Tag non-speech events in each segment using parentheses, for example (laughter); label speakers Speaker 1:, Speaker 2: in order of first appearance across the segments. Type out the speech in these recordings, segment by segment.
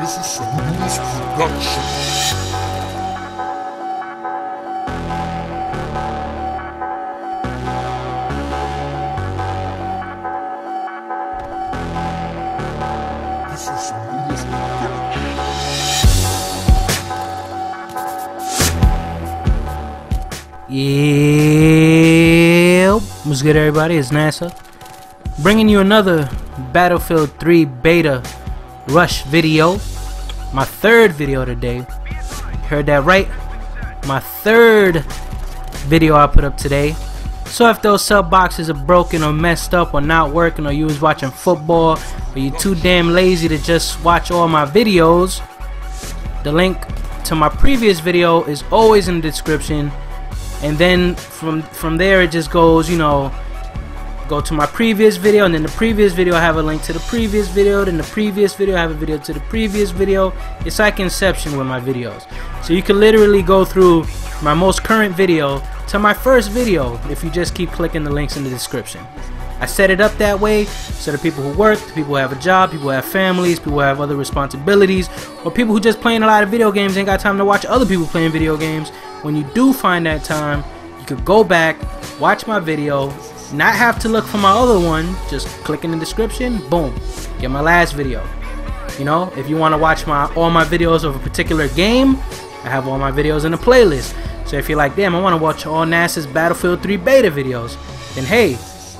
Speaker 1: This is some music production.
Speaker 2: Yep. What's good, everybody? It's NASA. Bringing you another Battlefield 3 beta rush video. My third video today. Heard that right? My third video I put up today. So if those sub boxes are broken or messed up or not working or you was watching football or you too damn lazy to just watch all my videos, the link to my previous video is always in the description and then from from there it just goes you know go to my previous video and then the previous video I have a link to the previous video then the previous video I have a video to the previous video. It's like inception with my videos. So you can literally go through my most current video to my first video if you just keep clicking the links in the description. I set it up that way so the people who work, the people who have a job, people who have families, people who have other responsibilities, or people who just playing a lot of video games ain't got time to watch other people playing video games. When you do find that time, you could go back, watch my video, not have to look for my other one, just click in the description, boom, get my last video. You know, if you want to watch my all my videos of a particular game, I have all my videos in a playlist. So if you're like, damn, I want to watch all NASA's Battlefield 3 beta videos, then hey,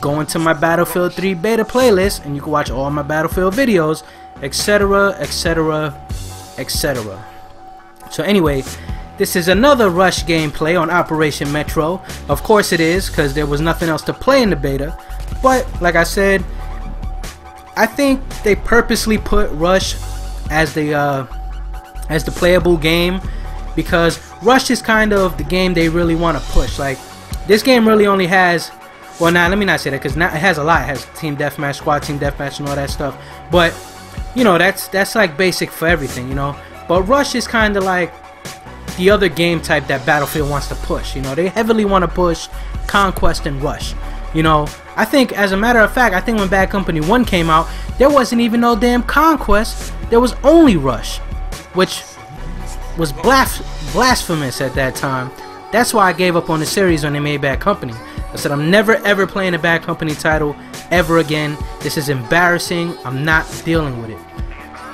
Speaker 2: go into my Battlefield 3 beta playlist and you can watch all my Battlefield videos, etc., etc., etc. So anyway, this is another Rush gameplay on Operation Metro. Of course it is, because there was nothing else to play in the beta. But like I said, I think they purposely put Rush as the uh, as the playable game because Rush is kind of the game they really want to push. Like this game really only has well now let me not say that because it has a lot. It has team deathmatch, squad team deathmatch, and all that stuff. But you know that's that's like basic for everything, you know. But Rush is kind of like the other game type that Battlefield wants to push. You know, they heavily want to push Conquest and Rush. You know, I think as a matter of fact, I think when Bad Company 1 came out, there wasn't even no damn Conquest. There was only Rush, which was blas- blasphemous at that time. That's why I gave up on the series when they made Bad Company. I said I'm never ever playing a Bad Company title ever again. This is embarrassing. I'm not dealing with it.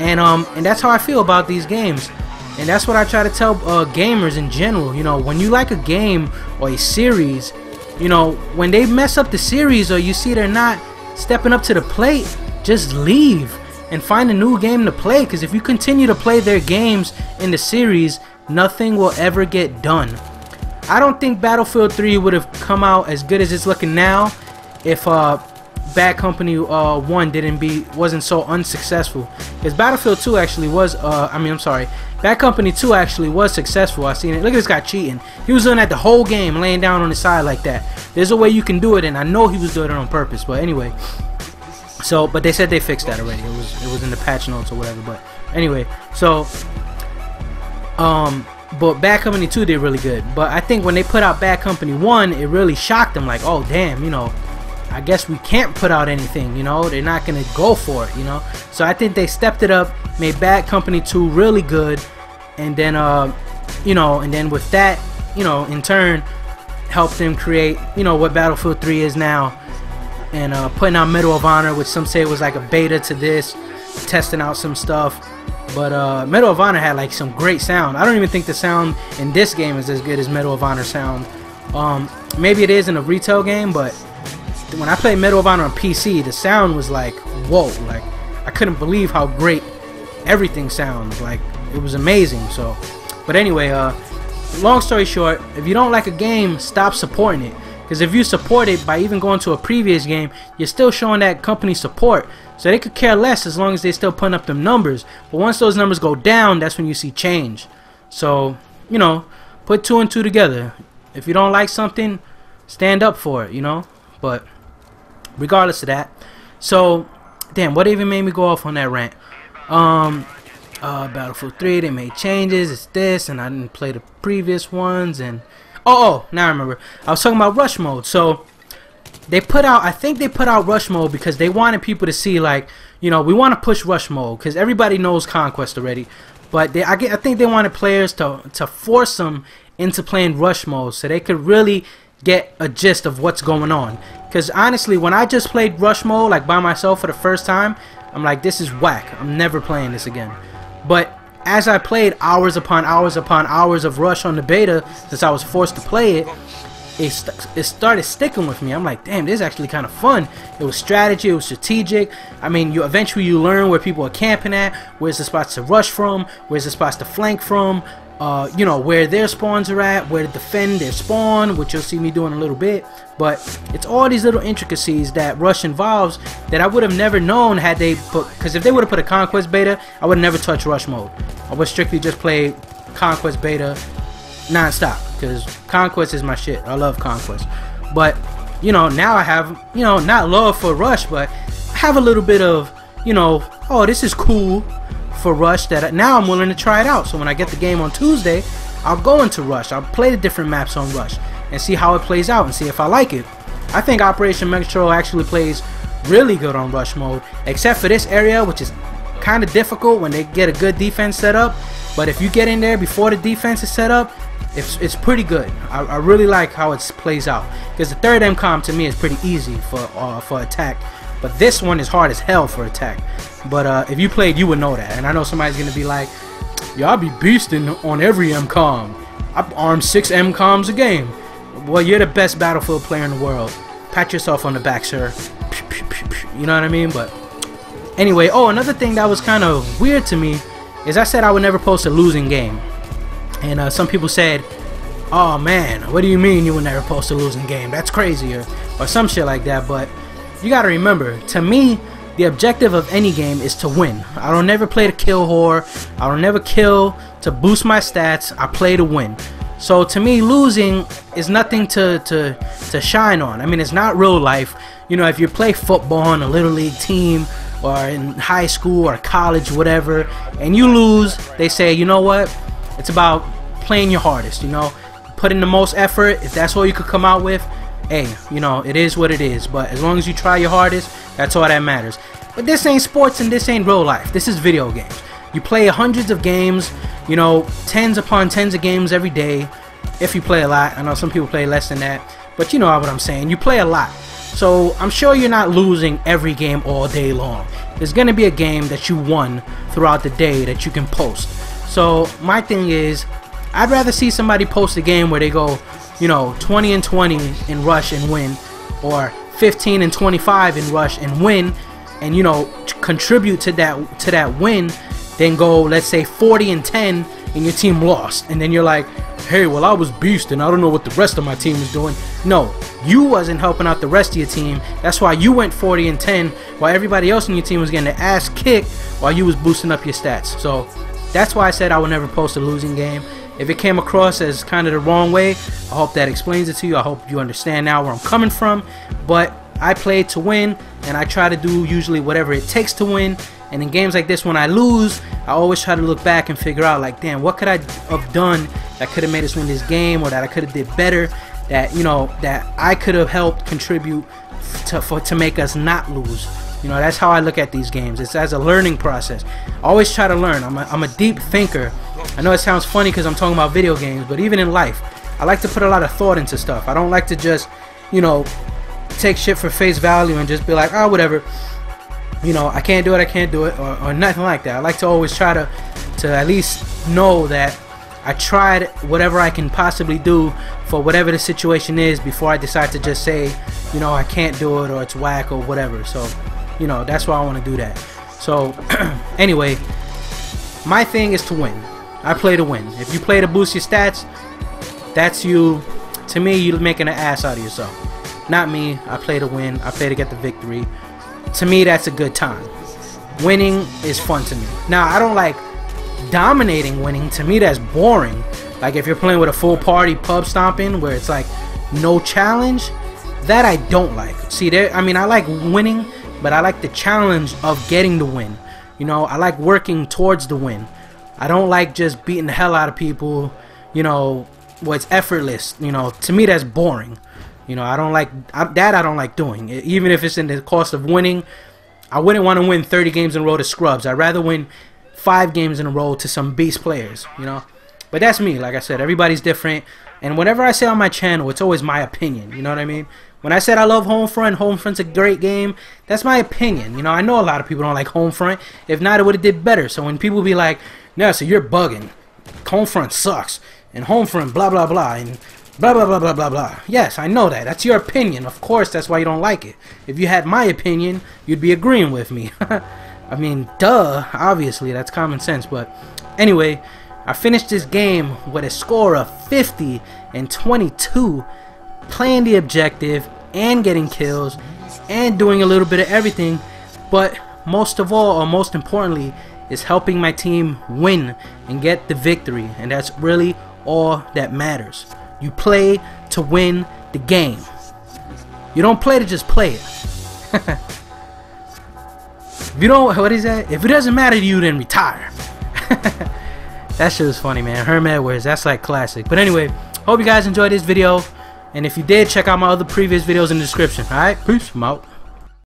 Speaker 2: And um and that's how I feel about these games. And that's what I try to tell uh, gamers in general. You know, when you like a game or a series, you know, when they mess up the series or you see they're not stepping up to the plate, just leave and find a new game to play. Because if you continue to play their games in the series, nothing will ever get done. I don't think Battlefield 3 would have come out as good as it's looking now if uh, Bad Company uh, 1 didn't be wasn't so unsuccessful. Because Battlefield 2 actually was uh, I mean I'm sorry, Bad Company 2 actually was successful. I seen it. Look at this guy cheating. He was doing that the whole game, laying down on his side like that. There's a way you can do it, and I know he was doing it on purpose. But anyway, so but they said they fixed that already. It was it was in the patch notes or whatever. But anyway, so um but Bad Company 2 did really good. But I think when they put out Bad Company 1, it really shocked them like, "Oh, damn, you know, I guess we can't put out anything, you know. They're not going to go for it, you know." So I think they stepped it up, made Bad Company 2 really good, and then uh, you know, and then with that, you know, in turn helped them create, you know, what Battlefield 3 is now. And uh, putting out Medal of Honor, which some say was like a beta to this, testing out some stuff. But uh, Medal of Honor had like some great sound. I don't even think the sound in this game is as good as Medal of Honor sound. Um, maybe it is in a retail game, but when I played Medal of Honor on PC, the sound was like whoa! Like I couldn't believe how great everything sounds. Like it was amazing. So, but anyway, uh, long story short, if you don't like a game, stop supporting it. Because if you support it by even going to a previous game, you're still showing that company support. So they could care less as long as they're still putting up them numbers. But once those numbers go down, that's when you see change. So, you know, put two and two together. If you don't like something, stand up for it, you know? But regardless of that. So, damn, what even made me go off on that rant? Um, uh, Battlefield 3, they made changes, it's this, and I didn't play the previous ones, and... Oh, oh, now I remember. I was talking about Rush Mode, so... They put out, I think they put out Rush Mode because they wanted people to see, like, you know, we want to push Rush Mode, because everybody knows Conquest already. But they, I, get, I think they wanted players to to force them into playing rush mode so they could really get a gist of what's going on. Because honestly, when I just played rush mode like by myself for the first time, I'm like, this is whack. I'm never playing this again. But as I played hours upon hours upon hours of Rush on the beta, since I was forced to play it, it, st it started sticking with me. I'm like, damn, this is actually kind of fun. It was strategy, it was strategic. I mean, you eventually you learn where people are camping at, where's the spots to rush from, where's the spots to flank from, uh, you know, where their spawns are at, where to defend their spawn, which you'll see me doing a little bit. But it's all these little intricacies that Rush involves that I would have never known had they put, because if they would have put a Conquest beta, I would never touch Rush mode. I would strictly just play Conquest beta non-stop because Conquest is my shit. I love Conquest. But, you know, now I have, you know, not love for Rush, but I have a little bit of, you know, oh, this is cool for Rush that now I'm willing to try it out. So when I get the game on Tuesday, I'll go into Rush. I'll play the different maps on Rush and see how it plays out and see if I like it. I think Operation Metro actually plays really good on Rush mode, except for this area, which is kind of difficult when they get a good defense set up. But if you get in there before the defense is set up, it's, it's pretty good. I, I really like how it plays out because the third MCOM to me is pretty easy for uh, for attack but this one is hard as hell for attack. But uh, if you played, you would know that. And I know somebody's gonna be like, "Yeah, I'll be beasting on every MCOM. I arm six MCOMs a game." Well, you're the best Battlefield player in the world. Pat yourself on the back, sir. You know what I mean? But anyway, oh, another thing that was kind of weird to me is I said I would never post a losing game, and uh, some people said, "Oh man, what do you mean you would never post a losing game? That's crazy," or, or some shit like that. But you gotta remember, to me, the objective of any game is to win. I don't never play to kill whore. I don't never kill to boost my stats. I play to win. So to me, losing is nothing to, to, to shine on. I mean, it's not real life. You know, if you play football on a little league team or in high school or college, whatever, and you lose, they say, you know what? It's about playing your hardest, you know? Put in the most effort. If that's all you could come out with, hey, you know, it is what it is. But as long as you try your hardest, that's all that matters. But this ain't sports and this ain't real life. This is video games. You play hundreds of games, you know, tens upon tens of games every day. If you play a lot, I know some people play less than that, but you know what I'm saying. You play a lot. So I'm sure you're not losing every game all day long. There's going to be a game that you won throughout the day that you can post. So my thing is, I'd rather see somebody post a game where they go you know, 20 and 20 in rush and win, or 15 and 25 in rush and win, and you know, contribute to that to that win, then go, let's say 40 and 10, and your team lost, and then you're like, hey, well I was beast and I don't know what the rest of my team is doing. No, you wasn't helping out the rest of your team. That's why you went 40 and 10, while everybody else in your team was getting their ass kicked while you was boosting up your stats. So that's why I said I would never post a losing game. If it came across as kind of the wrong way, I hope that explains it to you. I hope you understand now where I'm coming from. But I play to win, and I try to do usually whatever it takes to win. And in games like this, when I lose, I always try to look back and figure out, like, damn, what could I have done that could have made us win this game, or that I could have did better, that you know, that I could have helped contribute to for to make us not lose. You know, that's how I look at these games. It's as a learning process. always try to learn. I'm a, I'm a deep thinker. I know it sounds funny because I'm talking about video games, but even in life, I like to put a lot of thought into stuff. I don't like to just, you know, take shit for face value and just be like, oh, whatever. You know, I can't do it, I can't do it, or, or nothing like that. I like to always try to, to at least know that I tried whatever I can possibly do for whatever the situation is before I decide to just say, you know, I can't do it or it's whack or whatever. So you know, that's why I want to do that. So, (clears throat) anyway, my thing is to win. I play to win. If you play to boost your stats, that's you. To me, you're making an ass out of yourself. Not me. I play to win. I play to get the victory. To me, that's a good time. Winning is fun to me. Now, I don't like dominating winning. To me, that's boring. Like if you're playing with a full party pub stomping where it's like no challenge, that I don't like. See, there. I mean, I like winning but I like the challenge of getting the win. You know, I like working towards the win. I don't like just beating the hell out of people, you know, where it's effortless. You know, to me that's boring. You know, I don't like I, that. I don't like doing it. even if it's in the cost of winning. I wouldn't want to win 30 games in a row to scrubs. I'd rather win five games in a row to some beast players, you know. But that's me. Like I said, everybody's different. And whatever I say on my channel, it's always my opinion. You know what I mean? When I said I love Homefront, Homefront's a great game. That's my opinion. You know, I know a lot of people don't like Homefront. If not, it would have did better. So when people be like, "No, so you're bugging. Homefront sucks." And Homefront, blah blah blah, and blah blah blah blah blah blah. Yes, I know that. That's your opinion. Of course, that's why you don't like it. If you had my opinion, you'd be agreeing with me. (laughs) I mean, duh. Obviously, that's common sense. But anyway, I finished this game with a score of 50 and 22 playing the objective and getting kills and doing a little bit of everything but most of all or most importantly is helping my team win and get the victory and that's really all that matters. You play to win the game. You don't play to just play it. (laughs) If you don't what is that? If it doesn't matter to you then retire. (laughs) That shit was funny man. Herm Edwards that's like classic. But anyway hope you guys enjoyed this video. And if you did, check out my other previous videos in the description. Alright, peace, I'm out.